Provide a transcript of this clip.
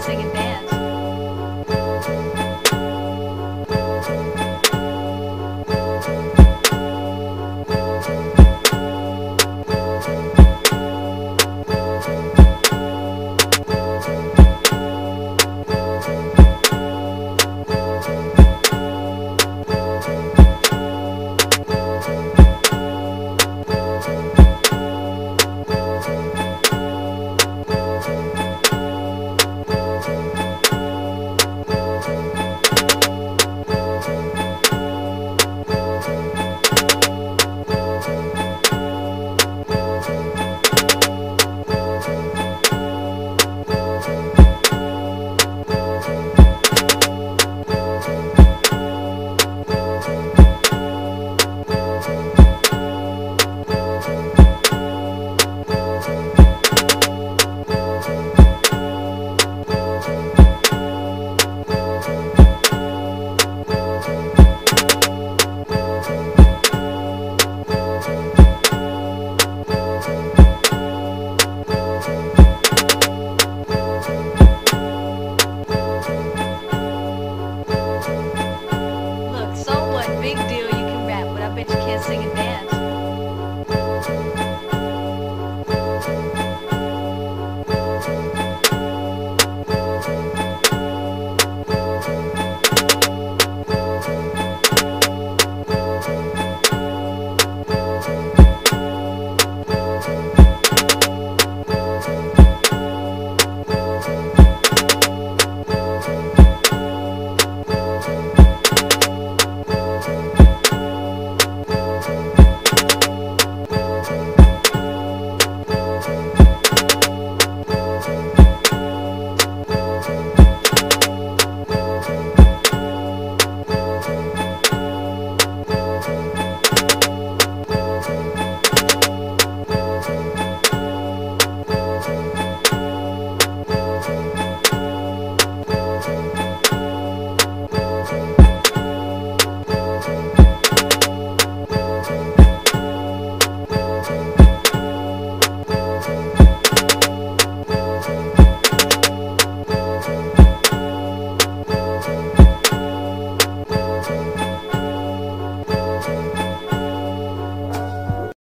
singing. bitch can't sing and.